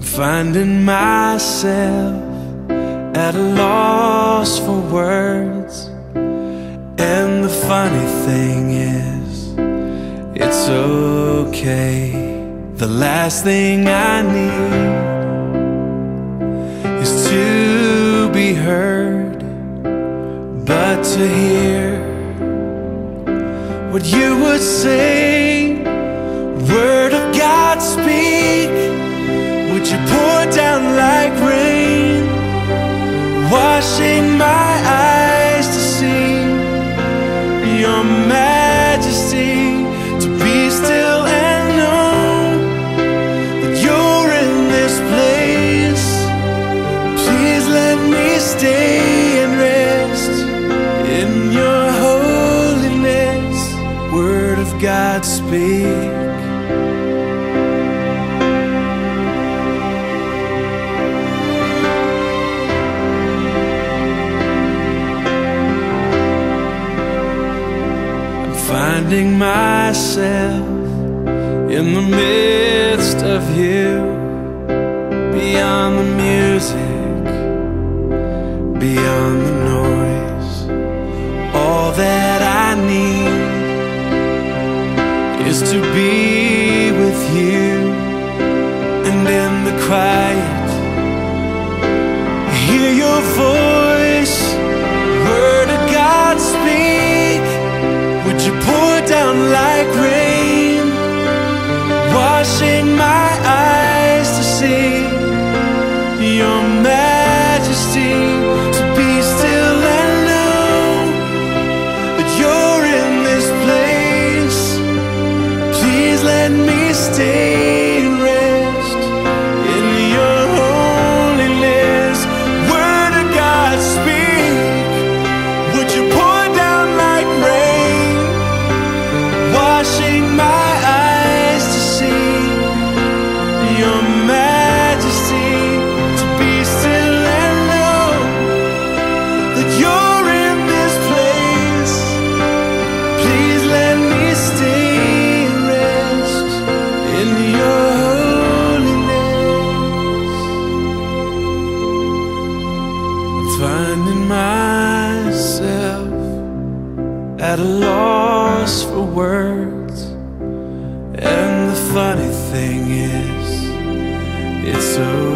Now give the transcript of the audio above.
finding myself at a loss for words. And the funny thing is, it's okay. The last thing I need is to be heard, but to hear what you would say. Word washing my eyes to see your majesty, to be still and know that you're in this place. Please let me stay and rest in your holiness. Word of God, speak. Finding myself in the midst of you, beyond the music, beyond the noise. All that I need is to be with you, like rain, finding myself at a loss for words. And the funny thing is, it's okay.